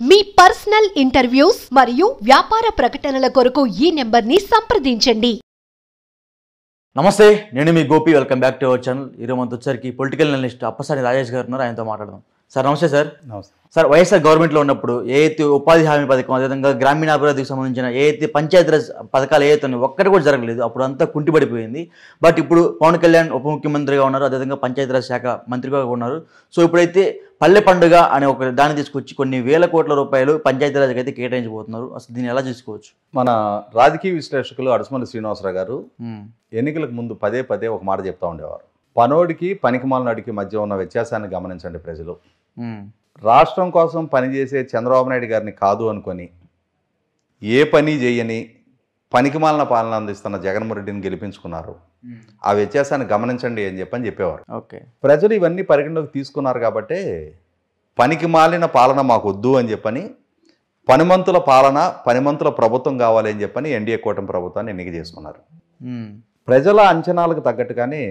మీ personal interviews మరియు వ్యాపార ప్రకటనల కొరకు ఈ నెంబర్ని సంప్రదించండి. నమస్తే నేను మీ Gopi. Welcome back to our channel. ఈరోజు మనతో వచ్చరికి పొలిటికల్ అనలిస్ట్ అప్పసాని రాజేష్ గారు ఉన్నారు. ఆయనతో మాట్లాడదాం. సార్ నమస్తే సార్. నమస్తే. సార్ వైఎస్ఆర్ గవర్నమెంట్లో ఉన్నప్పుడు ఏ అయితే ఉపాధి హామీ పథకం అదేవిధంగా గ్రామీణాభివృద్ధికి సంబంధించిన ఏ అయితే పంచాయతీరాజ్ పథకాలు ఏ అయితే ఉన్నాయో ఒక్కటి కూడా జరగలేదు. అప్పుడు అంతా కుంటిపడిపోయింది బట్ ఇప్పుడు పవన్ కళ్యాణ్ ఉప ముఖ్యమంత్రిగా ఉన్నారు అదేవిధంగా పంచాయతీరాజ్ శాఖ మంత్రిగా ఉన్నారు. సో ఇప్పుడైతే పల్లె పండుగ అనే ఒక దాన్ని తీసుకొచ్చి కొన్ని వేల కోట్ల రూపాయలు పంచాయతీరాజ్కి అయితే కేటాయించబోతున్నారు. అసలు దీన్ని ఎలా చూసుకోవచ్చు? మన రాజకీయ విశ్లేషకులు అడసమల్లి శ్రీనివాసరావు గారు ఎన్నికలకు ముందు పదే పదే ఒక మాట చెప్తా ఉండేవారు. పనోడికి పనికిమాలనాడికి మధ్య ఉన్న వ్యత్యాసాన్ని గమనించండి ప్రజలు. రాష్ట్రం కోసం పనిచేసే చంద్రబాబు నాయుడు గారిని కాదు అనుకొని ఏ పని చేయని పనికిమాలిన పాలన అందిస్తున్న జగన్మోహన్ రెడ్డిని గెలిపించుకున్నారు ఆ వ్యత్యాసాన్ని గమనించండి అని చెప్పని చెప్పేవారు. ఓకే. ప్రజలు ఇవన్నీ పరిగణలోకి తీసుకున్నారు కాబట్టే పనికి మాలిన పాలన మాకు వద్దు అని చెప్పని పనిమంతుల పాలన పనిమంతుల ప్రభుత్వం కావాలి అని చెప్పని ఎన్డీఏ కూటమి ప్రభుత్వాన్ని ఎన్నిక చేసుకున్నారు. ప్రజల అంచనాలకు తగ్గట్టుగానే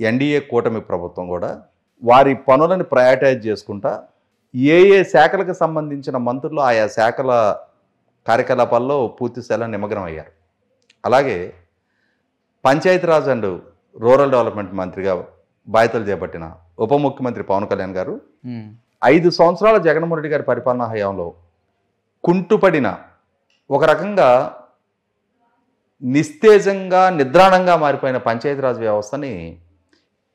ఎన్డీఏ కూటమి ప్రభుత్వం కూడా వారి పనులను ప్రయాటైజ్ చేసుకుంటా ఏ ఏ శాఖలకు సంబంధించిన మంత్రులు ఆయా శాఖల కార్యకలాపాల్లో పూర్తి స్థాయిలో నిమగ్నం అయ్యారు. అలాగే పంచాయతీరాజ్ అండ్ రూరల్ డెవలప్మెంట్ మంత్రిగా బాధ్యతలు చేపట్టిన ఉప ముఖ్యమంత్రి పవన్ కళ్యాణ్ గారు ఐదు సంవత్సరాల జగన్మోహన్ రెడ్డి గారి పరిపాలనా హయాంలో కుంటుపడిన ఒక రకంగా నిస్తేజంగా నిద్రాణంగా మారిపోయిన పంచాయతీరాజ్ వ్యవస్థని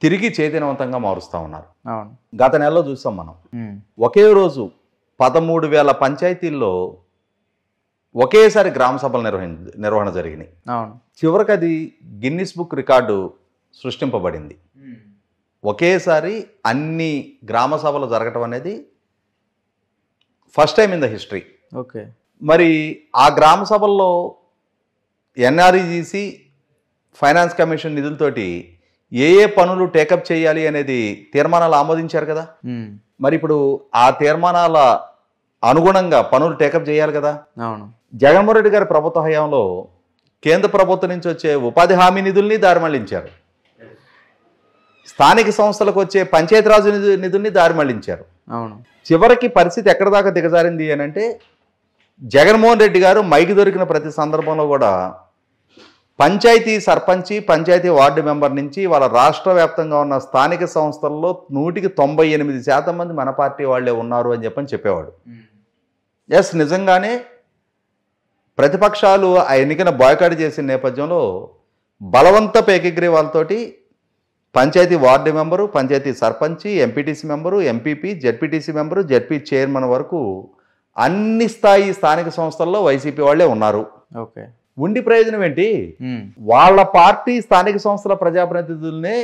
తిరిగి చైతన్యవంతంగా మారుస్తూ ఉన్నారు. గత నెలలో చూసాం మనం. ఒకే రోజు పదమూడు వేల పంచాయతీల్లో ఒకేసారి గ్రామ సభలు నిర్వహి నిర్వహణ జరిగినాయి. చివరికి అది గిన్నిస్ బుక్ రికార్డు సృష్టింపబడింది. ఒకేసారి అన్ని గ్రామ సభలు జరగటం అనేది first time in the history. Okay. మరి ఆ గ్రామ సభల్లో ఎన్ఆర్ఈజీసీ ఫైనాన్స్ కమిషన్ నిధులతోటి ఏ ఏ పనులు టేకప్ చేయాలి అనేది తీర్మానాలు ఆమోదించారు కదా? మరి ఇప్పుడు ఆ తీర్మానాల అనుగుణంగా పనులు టేకప్ చేయాలి కదా? అవును. జగన్మోహన్ రెడ్డి గారి ప్రభుత్వ హయాంలో కేంద్ర ప్రభుత్వం నుంచి వచ్చే ఉపాధి హామీ నిధుల్ని దారి మళ్ళించారు స్థానిక సంస్థలకు వచ్చే పంచాయతీరాజ్ నిధు- నిధుల్ని దారి మళ్ళించారు అవును. చివరికి పరిస్థితి ఎక్కడ దాకా దిగజారింది అని అంటే జగన్మోహన్ రెడ్డి గారు మైకి దొరికిన ప్రతి సందర్భంలో కూడా పంచాయతీ సర్పంచి పంచాయతీ వార్డు మెంబర్ నుంచి వాళ్ళ రాష్ట్ర వ్యాప్తంగా ఉన్న స్థానిక సంస్థల్లో నూటికి తొంభై ఎనిమిది శాతం మంది మన పార్టీ వాళ్ళే ఉన్నారు అని చెప్పని చెప్పేవాడు. ఎస్ నిజంగానే ప్రతిపక్షాలు ఆ ఎన్నికను బాయ్కాట్ చేసిన నేపథ్యంలో బలవంతపు ఏకగ్రీవాలతోటి panchayat ward member panchayat sarpanch MPTC member MPP ZPTC member ZP chairman వరకు అన్ని స్థాయి స్థానిక సంస్థల్లో వైసీపీ వాళ్ళే ఉన్నారు. ఓకే. ఉండి ప్రయోజనం ఏంటి? వాళ్ళ పార్టీ స్థానిక సంస్థల ప్రజాప్రతినిధుల్నే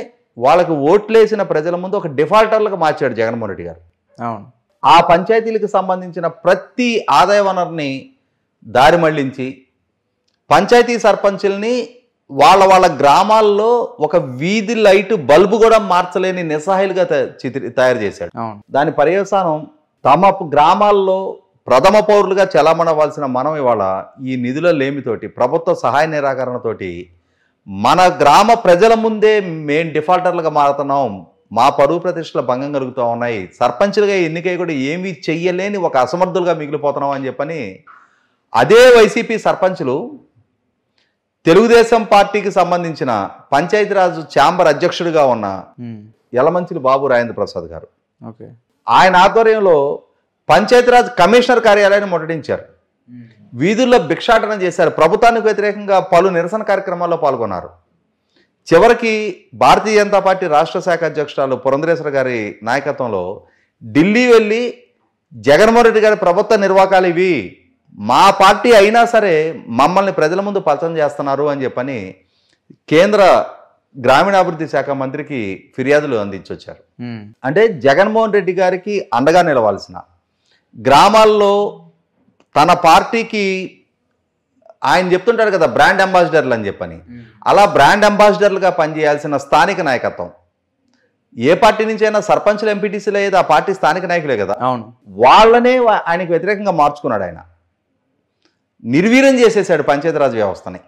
వాళ్ళకు ఓట్లేసిన ప్రజల ముందు ఒక డిఫాల్టర్లకు మార్చాడు జగన్మోహన్ రెడ్డి గారు. అవును. ఆ పంచాయతీలకు సంబంధించిన ప్రతి ఆదాయ వనరుని దారి మళ్ళించి పంచాయతీ సర్పంచుల్ని వాళ్ళ వాళ్ళ గ్రామాల్లో ఒక వీధి లైట్ బల్బు కూడా మార్చలేని నిస్సహాయులుగా తయారు చేశాడు. దాని పర్యవసానం తమ గ్రామాల్లో ప్రథమ పౌరులుగా చెలామణవ్వాల్సిన మనం ఇవాళ ఈ నిధుల లేమితోటి ప్రభుత్వ సహాయ నిరాకరణతోటి మన గ్రామ ప్రజల ముందే మేం డిఫాల్టర్లుగా మారుతున్నాం. మా పరువు ప్రతిష్టల భంగం కలుగుతూ ఉన్నాయి. సర్పంచులుగా ఎన్నికై కూడా ఏమీ చెయ్యలేని ఒక అసమర్థులుగా మిగిలిపోతున్నాం అని చెప్పని అదే వైసీపీ సర్పంచులు తెలుగుదేశం పార్టీకి సంబంధించిన పంచాయతీరాజ్ ఛాంబర్ అధ్యక్షుడిగా ఉన్న యలమంచిలి బాబు రాజేంద్ర ప్రసాద్ గారు. ఓకే. ఆయన ఆధ్వర్యంలో పంచాయతీరాజ్ కమిషనర్ కార్యాలయాన్ని ముట్టడించారు. వీధుల్లో భిక్షాటన చేశారు. ప్రభుత్వానికి వ్యతిరేకంగా పలు నిరసన కార్యక్రమాల్లో పాల్గొన్నారు. చివరికి భారతీయ జనతా పార్టీ రాష్ట్ర శాఖ అధ్యక్షురాలు పురంధరేశ్వర గారి నాయకత్వంలో ఢిల్లీ వెళ్ళి జగన్మోహన్ రెడ్డి గారి ప్రభుత్వ నిర్వాకాలు ఇవి. మా పార్టీ అయినా సరే మమ్మల్ని ప్రజల ముందు పలచన చేస్తున్నారు అని చెప్పని కేంద్ర గ్రామీణాభివృద్ధి శాఖ మంత్రికి ఫిర్యాదులు అందించొచ్చారు. అంటే జగన్మోహన్ రెడ్డి గారికి అండగా నిలవాల్సిన గ్రామాల్లో తన పార్టీకి ఆయన చెప్తుంటాడు కదా బ్రాండ్ అంబాసిడర్లు అని చెప్పని. అలా బ్రాండ్ అంబాసిడర్లుగా పనిచేయాల్సిన స్థానిక నాయకత్వం. ఏ పార్టీ నుంచి అయినా సర్పంచ్లు ఎంపీటీసీలు అయ్యేది ఆ పార్టీ స్థానిక నాయకులే కదా. అవును. వాళ్ళనే ఆయనకు వ్యతిరేకంగా మార్చుకున్నాడు ఆయన. నిర్వీర్యం చేసేసాడు పంచాయతీరాజ్ వ్యవస్థని.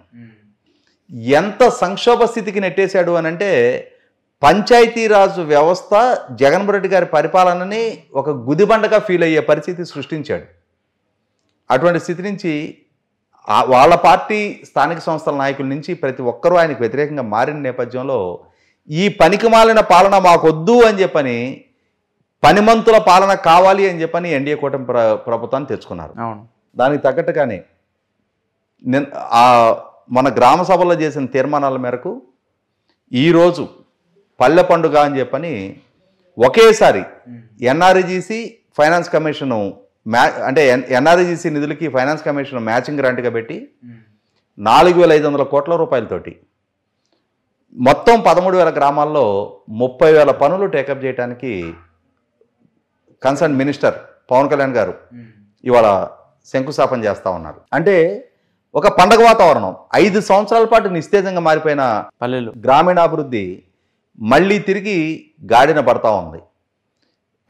ఎంత సంక్షోభ స్థితికి నెట్టేశాడు అని అంటే పంచాయతీరాజ్ వ్యవస్థ జగన్మోహన్ రెడ్డి గారి పరిపాలనని ఒక గుదిబండగా ఫీల్ అయ్యే పరిస్థితి సృష్టించాడు. అటువంటి స్థితి నుంచి వాళ్ళ పార్టీ స్థానిక సంస్థల నాయకుల నుంచి ప్రతి ఒక్కరూ ఆయనకు వ్యతిరేకంగా మారిన నేపథ్యంలో ఈ పనికి మాలిన పాలన మాకొద్దు అని చెప్పని పనిమంతుల పాలన కావాలి అని చెప్పని ఎన్డీఏ కూటమి ప్ర ప్రభుత్వాన్ని తెచ్చుకున్నారు. అవును. దానికి తగ్గట్టుగానే మన గ్రామ సభలో చేసిన తీర్మానాల మేరకు ఈరోజు పల్లె పండుగ అని చెప్పని ఒకేసారి ఎన్ఆర్ఈజీసీ ఫైనాన్స్ కమిషను మ్యా అంటే ఎన్ ఎన్ఆర్ఈజీసీ నిధులకి ఫైనాన్స్ కమిషన్ మ్యాచింగ్ గ్రాంట్గా పెట్టి నాలుగు వేల ఐదు వందల కోట్ల రూపాయలతోటి మొత్తం పదమూడు వేల గ్రామాల్లో ముప్పై వేల పనులు టేకప్ చేయడానికి కన్సర్న్ మినిస్టర్ పవన్ కళ్యాణ్ గారు ఇవాళ శంకుస్థాపన చేస్తా ఉన్నారు. అంటే ఒక పండగ వాతావరణం. ఐదు సంవత్సరాల పాటు నిస్తేజంగా మారిపోయిన పల్లెలు. గ్రామీణాభివృద్ధి మళ్ళీ తిరిగి గాడిన పడతా ఉంది.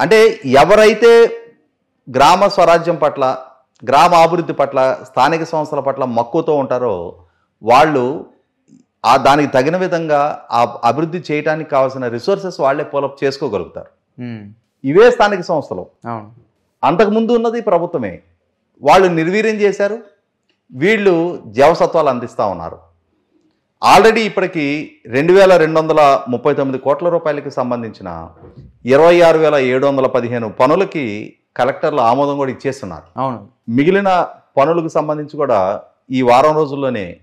అంటే ఎవరైతే గ్రామ స్వరాజ్యం పట్ల గ్రామ అభివృద్ధి పట్ల స్థానిక సంస్థల పట్ల మక్కువతో ఉంటారో వాళ్ళు ఆ దానికి తగిన విధంగా ఆ అభివృద్ధి చేయడానికి కావాల్సిన రిసోర్సెస్ వాళ్ళే పోలప్ చేసుకోగలుగుతారు. ఇవే స్థానిక సంస్థలు. అంతకుముందు ఉన్నది ప్రభుత్వమే. వాళ్ళు నిర్వీర్యం చేశారు. వీళ్ళు జవసత్వాలు అందిస్తూ ఉన్నారు. ఆల్రెడీ ఇప్పటికి రెండు వేల రెండు వందల ముప్పై తొమ్మిది కోట్ల రూపాయలకి సంబంధించిన ఇరవై ఆరు వేల ఏడు వందల పదిహేను పనులకి కలెక్టర్లు ఆమోదం కూడా ఇచ్చేస్తున్నారు. అవును. మిగిలిన పనులకు సంబంధించి కూడా ఈ వారం రోజుల్లోనే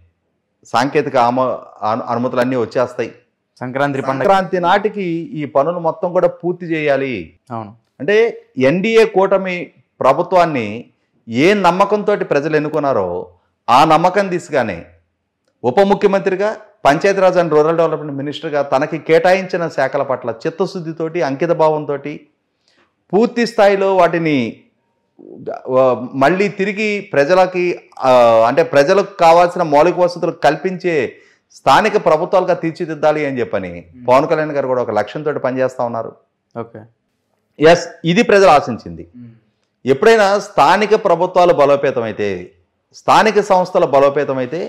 సాంకేతిక ఆమో అను- అనుమతులన్నీ వచ్చేస్తాయి. సంక్రాంతి సంక్రాంతి నాటికి ఈ పనులు మొత్తం కూడా పూర్తి చేయాలి. అవును. అంటే ఎన్డీఏ కూటమి ప్రభుత్వాన్ని ఏ నమ్మకంతో ప్రజలు ఎన్నుకున్నారో ఆ నమ్మకం దిశగానే ఉప ముఖ్యమంత్రిగా పంచాయతీరాజ్ అండ్ రూరల్ డెవలప్మెంట్ మినిస్టర్గా తనకి కేటాయించిన శాఖల పట్ల చిత్తశుద్ధితోటి అంకిత భావంతో పూర్తి స్థాయిలో వాటిని మళ్ళీ తిరిగి ప్రజలకి అంటే ప్రజలకు కావాల్సిన మౌలిక వసతులు కల్పించే స్థానిక ప్రభుత్వాలుగా తీర్చిదిద్దాలి అని చెప్పని పవన్ కళ్యాణ్ గారు కూడా ఒక లక్ష్యంతో పనిచేస్తా ఉన్నారు. ఓకే. ఎస్ ఇది ప్రజలు ఆశించింది. ఎప్పుడైనా స్థానిక ప్రభుత్వాలు బలోపేతమైతే స్థానిక సంస్థల బలోపేతమైతే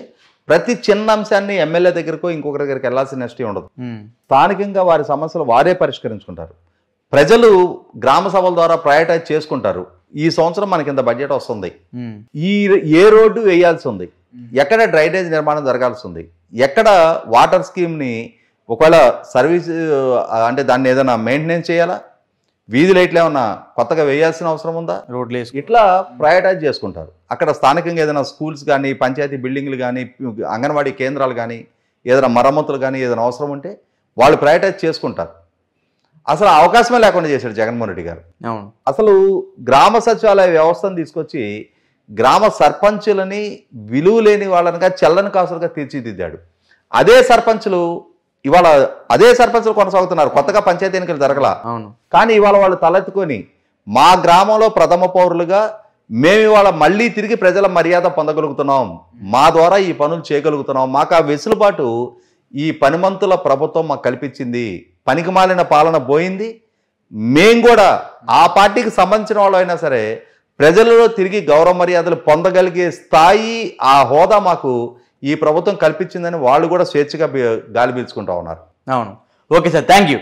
ప్రతి చిన్న అంశాన్ని ఎమ్మెల్యే దగ్గరకో ఇంకొకరి దగ్గరికి వెళ్ళాల్సిన నెస్టీ ఉండదు. స్థానికంగా వారి సమస్యలు వారే పరిష్కరించుకుంటారు. ప్రజలు గ్రామ సభల ద్వారా ప్రయారిటైజ్ చేసుకుంటారు. ఈ సంవత్సరం మనకి ఇంత బడ్జెట్ వస్తుంది. ఈ ఏ రోడ్డు వేయాల్సి ఉంది? ఎక్కడ డ్రైనేజ్ నిర్మాణం జరగాల్సి ఉంది? ఎక్కడ వాటర్ స్కీమ్ని ఒకవేళ సర్వీస్ అంటే దాన్ని ఏదైనా మెయింటెనెన్స్ చేయాలా? వీధి లైట్లు ఏమన్నా కొత్తగా వేయాల్సిన అవసరం ఉందా? రోడ్లు వేసుకు. ఇట్లా ప్రయారిటైజ్ చేసుకుంటారు. అక్కడ స్థానికంగా ఏదైనా స్కూల్స్ కానీ పంచాయతీ బిల్డింగ్లు కానీ అంగన్వాడీ కేంద్రాలు కానీ ఏదైనా మరమ్మతులు కానీ ఏదైనా అవసరం ఉంటే వాళ్ళు ప్రయారిటైజ్ చేసుకుంటారు. అసలు అవకాశమే లేకుండా చేశాడు జగన్మోహన్ రెడ్డి గారు. అసలు గ్రామ సచివాలయ వ్యవస్థను తీసుకొచ్చి గ్రామ సర్పంచులని విలువ లేని వాళ్ళనిగా చెల్లని కాసులుగా తీర్చిదిద్దాడు. అదే సర్పంచులు ఇవాళ అదే సర్పంచులు కొనసాగుతున్నారు. కొత్తగా పంచాయతీ ఎన్నికలు జరగల. అవును. కానీ ఇవాళ వాళ్ళు తలెత్తుకొని మా గ్రామంలో ప్రథమ పౌరులుగా మేము ఇవాళ మళ్ళీ తిరిగి ప్రజల మర్యాద పొందగలుగుతున్నాం. మా ద్వారా ఈ పనులు చేయగలుగుతున్నాం. మాకు ఆ వెసులుబాటు ఈ పనిమంతుల ప్రభుత్వం మాకు కల్పించింది. పనికిమాలిన పాలన పోయింది. మేం కూడా ఆ పార్టీకి సంబంధించిన వాళ్ళు అయినా సరే ప్రజలలో తిరిగి గౌరవ మర్యాదలు పొందగలిగే స్థాయి ఆ హోదా మాకు ఈ ప్రభుత్వం కల్పించిందని వాళ్ళు కూడా స్వేచ్ఛగా గాలి పీల్చుకుంటా ఉన్నారు. అవును. Okay sir. Thank you